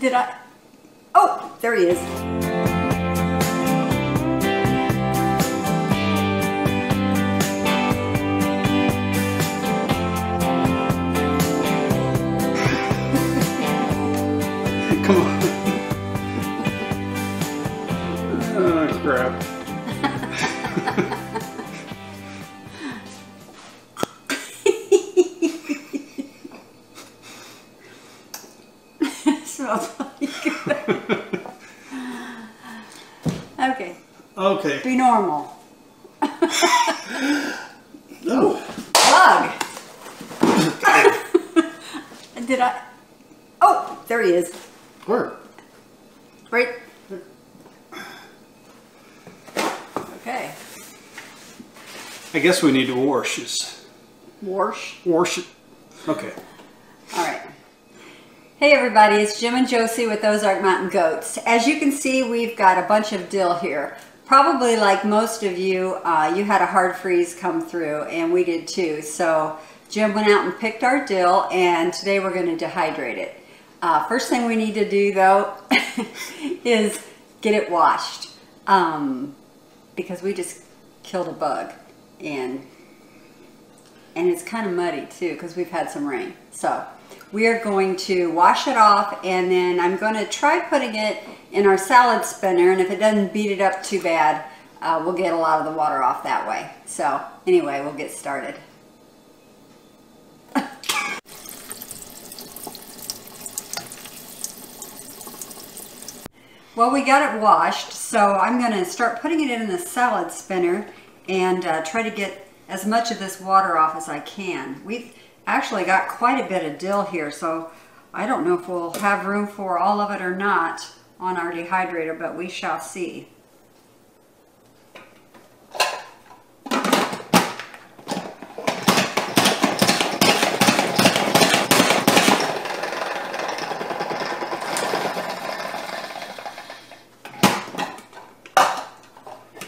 Did I? Oh, there he is. Come oh, crap. Smells really good. okay, Okay. be normal. no. Bug. Did I? Oh, there he is. where? Right. Okay. I guess we need to wash this. Wash. Wash it. Okay. Hey everybody, it's Jim and Josie with Ozark Mountain Goats. As you can see, we've got a bunch of dill here. Probably like most of you, uh, you had a hard freeze come through and we did too. So Jim went out and picked our dill and today we're going to dehydrate it. Uh, first thing we need to do though is get it washed um, because we just killed a bug and and it's kind of muddy too because we've had some rain. So we are going to wash it off and then I'm going to try putting it in our salad spinner and if it doesn't beat it up too bad, uh, we'll get a lot of the water off that way. So anyway, we'll get started. Well, we got it washed, so I'm going to start putting it in the salad spinner and uh, try to get as much of this water off as I can. We've actually got quite a bit of dill here, so I don't know if we'll have room for all of it or not on our dehydrator, but we shall see.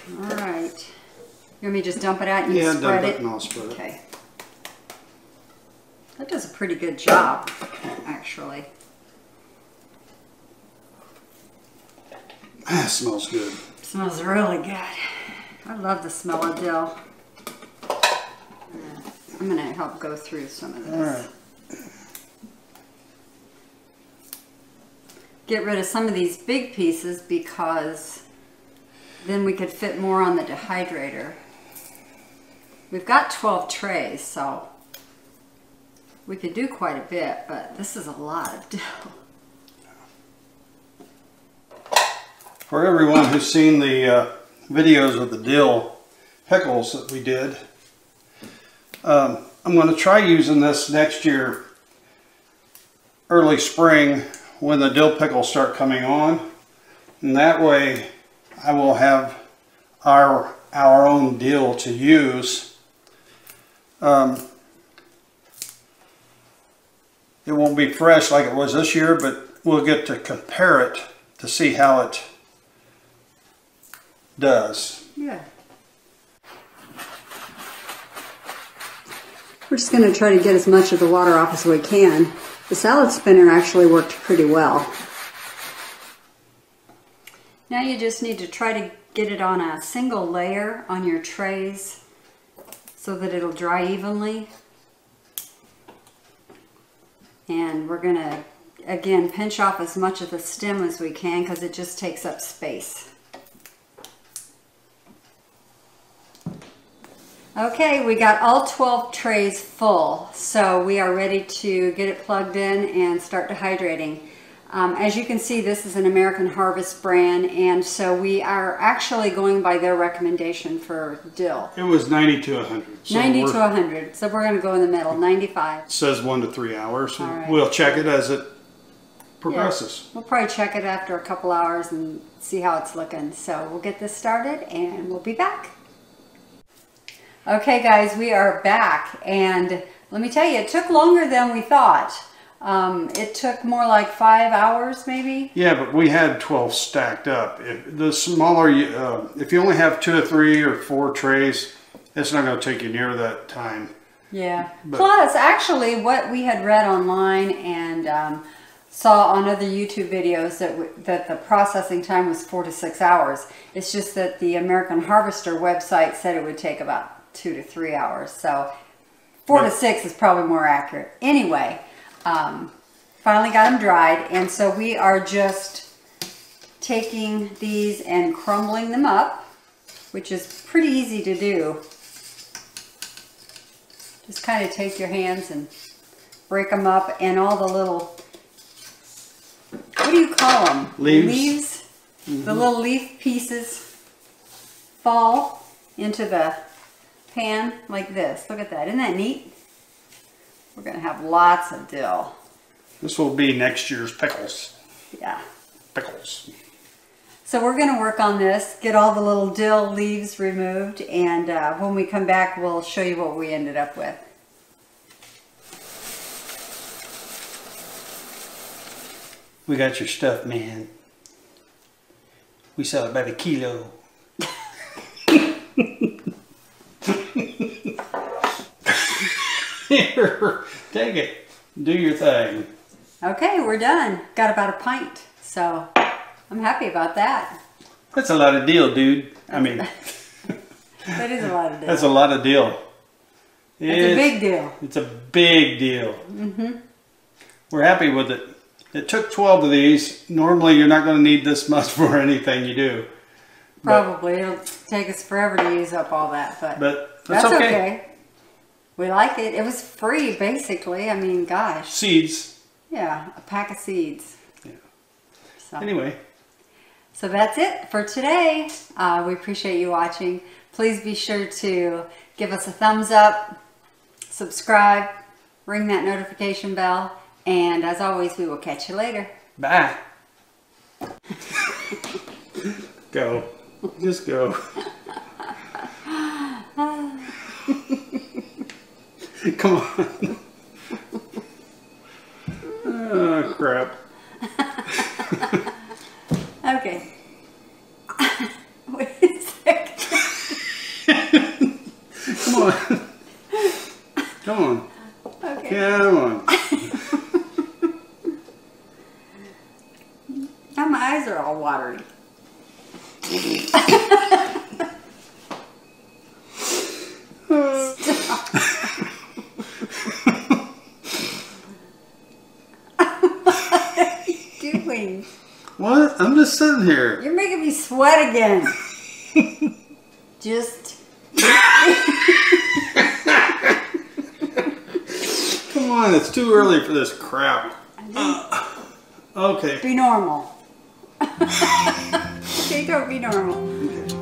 All right. You want me to just dump it out and you Yeah, spread dump it? it and I'll spread it. Okay. That does a pretty good job, actually. Ah, smells good. smells really good. I love the smell of dill. I'm gonna help go through some of this. Right. Get rid of some of these big pieces because then we could fit more on the dehydrator. We've got 12 trays, so we could do quite a bit, but this is a lot of dill. For everyone who's seen the uh, videos of the dill pickles that we did, um, I'm going to try using this next year, early spring, when the dill pickles start coming on. And that way I will have our, our own dill to use. Um, it won't be fresh like it was this year, but we'll get to compare it to see how it does. Yeah. We're just going to try to get as much of the water off as we can. The salad spinner actually worked pretty well. Now you just need to try to get it on a single layer on your trays so that it'll dry evenly. And we're going to, again, pinch off as much of the stem as we can because it just takes up space. Okay, we got all 12 trays full, so we are ready to get it plugged in and start dehydrating. Um, as you can see, this is an American Harvest brand, and so we are actually going by their recommendation for dill. It was 90 to 100. So 90 to we're- 100, so we're going to go in the middle, 95. says one to three hours. Right. We'll check it as it progresses. We'll probably check it after a couple hours and see how it's looking. So we'll get this started and we'll be back. Okay guys, we are back and let me tell you, it took longer than we thought. Um, it took more like five hours maybe. Yeah, but we had 12 stacked up. If the smaller, you, uh, if you only have two or three or four trays, it's not going to take you near that time. Yeah. But- Plus, actually, what we had read online and um, saw on other YouTube videos that w- that the processing time was four to six hours. It's just that the American Harvester website said it would take about two to three hours. So four to six is probably more accurate. Anyway, um, finally got them dried, and so we are just taking these and crumbling them up, which is pretty easy to do. Just kind of take your hands and break them up, and all the little what do you call them? Leaves. Leaves. The little leaf pieces fall into the pan like this. Look at that. Isn't that neat? We're going to have lots of dill. This will be next year's pickles. Yeah. Pickles. So we're going to work on this, get all the little dill leaves removed, and uh, when we come back, we'll show you what we ended up with. We got your stuff, man. We sell it by the kilo. Here, take it. Do your thing. Okay, we're done. Got about a pint, so I'm happy about that. That's a lot of deal, dude. I mean, That is a lot of deal. that's a lot of deal. It's a big deal. It's a big deal. Mm-hmm. We're happy with it. It took 12 of these. Normally, you're not going to need this much for anything you do. But- Probably. It'll take us forever to use up all that, but, But that's, that's okay. okay. We like it. It was free, basically. I mean, gosh. Seeds. Yeah, a pack of seeds. Yeah. So, Anyway, so that's it for today. Uh, we appreciate you watching. Please be sure to give us a thumbs up, subscribe, ring that notification bell, and as always, we will catch you later. bye. go. Just go. Come on. oh, crap. Okay. Wait a second. Come on. Come on. Okay. Come on. Now my eyes are all watery. what are you doing? What? I'm just sitting here. You're making me sweat again. Just Come on, it's too early for this crap. Uh, okay. be normal. okay, don't be normal.